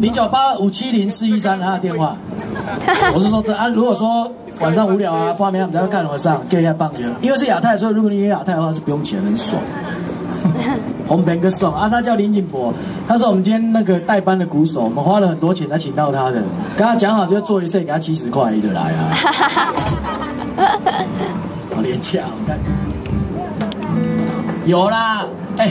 零九八五七零四一三他的电话。我是说这啊，如果说晚上无聊啊，画面他们在干什么上，给一下棒球。因为是亚太，所以如果你演亚太的话是不用钱，很爽。红盆个送啊，他叫林锦博，他是我们今天那个代班的鼓手，我们花了很多钱才请到他的。跟他讲好就做一次，给他七十块一个来啊。好廉价，我看。有啦，哎、